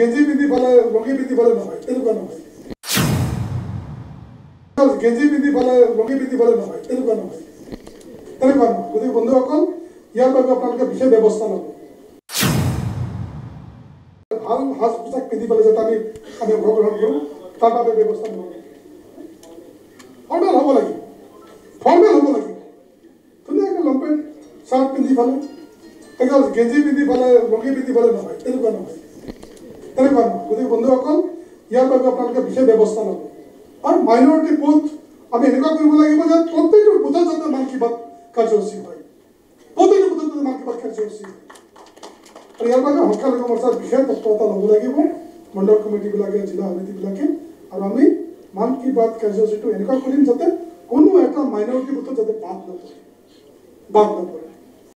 গেঞ্জি পিন্ধি পেলাই লঙি পিন্ধি পেলাই নহয় তেনেকুৱা নহয়। গেঞ্জি পিন্ধি পেলাই লঙি পিন্ধি পেলাই নহয় তেনেকুৱা নহয়। তেনেকুৱা নহয়। গতিকে বন্ধুসকল ইয়াৰ বাবে আপোনালোকে বিশেষ ব্যৱস্থা ল'ব। ভাল সাজ পোছাক পিন্ধি পেলাই যাতে আমি আমি অংশগ্ৰহণ কৰোঁ তাৰ বাবে ব্যৱস্থা ল'ব ফৰ্মেল হ'ব লাগিব ফৰ্মেল হ'ব লাগিব ধুনীয়াকৈ লং পেণ্ট চাৰ্ট পিন্ধি একদম গেঞ্জি পিন্ধি পেলাই লঙি পিন্ধি পেলাই নহয় তেনেকুৱা নহয়। নহয় গতিকে বন্ধুসকল ইয়াৰ বাবে আপোনালোকে বিশেষ ব্যৱস্থা ল'ব। আৰু মাইনৰিটি বুথ আমি এনেকুৱা কৰিব লাগিব যে প্ৰত্যেকটো বুথত যাতে মান কি কাৰ্যসূচী হয়। প্ৰত্যেকটো বুথত যাতে মান কি কাৰ্যসূচী হয়। আৰু ইয়াৰ বাবে সংখ্যালঘু মৰ্চাৰ বিশেষ তৎপৰতা ল'ব লাগিব। মণ্ডল কমিটিবিলাকে জিলা সমিতিবিলাকে। আৰু আমি মান কি বাত কাৰ্যসূচীটো এনেকুৱা কৰিম যাতে কোনো এটা মাইনৰিটি বুথত যাতে বাদ নপৰে। বাদ নপৰে।